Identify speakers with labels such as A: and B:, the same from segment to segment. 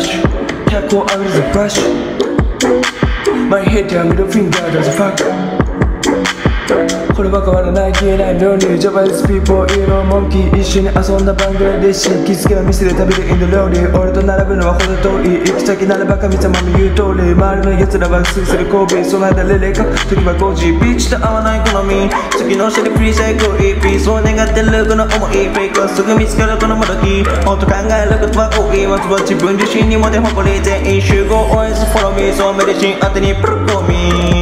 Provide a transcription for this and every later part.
A: シュ100を浴びるぜフラッシュ My head やミドルフィンガー does a fuck これは変わらない消えないのにジャパニーズピーポーイエローモンキー一緒に遊んだバングラデシュ気付けはミスで食べるインド料理俺と並ぶのはほど遠い行き先ならば神様の言う通り周りの奴らはすする神戸その間レレか時は5時ビーチと合わない好み次の下でプリサイクル EP そう願ってるこの思いフェイクはすぐ見つかるこのもどきもっと考えることは多い。まずは自分自身にもで誇り全員集合 Always follow me そうメディシン当てにプロコミ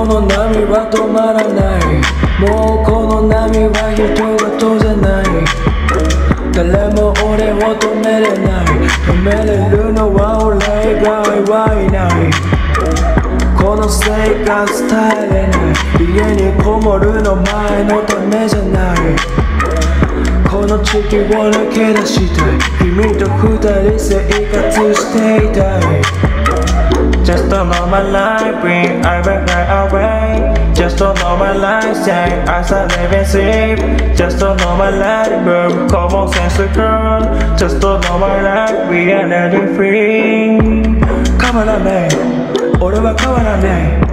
A: この波は止まらない。もうこの波は人事じゃない。誰も俺を止めれない。止めれるのは俺以外はいない。この生活耐えれない。家にこもるの前のためじゃない。この地球を抜け出したい。君と二人生活していたい。Just don't know my life, bring I will right away. Just don't know my life, say as I live and sleep. Just don't know my life, bro. Common sense, girl. Just don't know my life, we are letting free. 変わらない、俺は変わらない。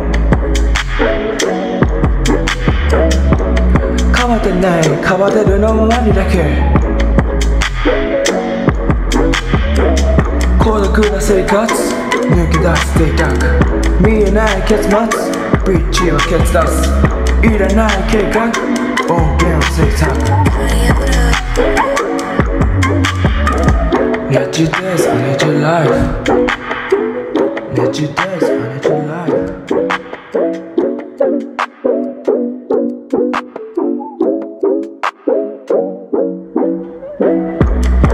A: 変わってない、変わってるのは何だけ。孤独な生活 Neki dasztékák Milyen elkezdmetsz? Bicsi a kezdesz Iren elkékek Oh, game székszák Let you dance, I need your life. Let you dance, I need your life.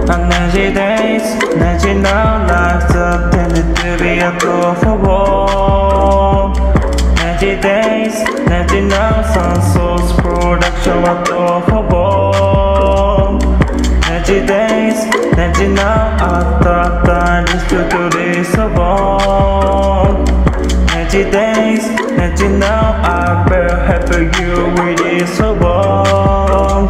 A: Ang nagsi dance, nagsi no life Baby, I go for walk 90 days, 90 nights on production, I go for walk 90 days, 90 nights After that, this to this a walk 90 days, 90 I will help you with this a walk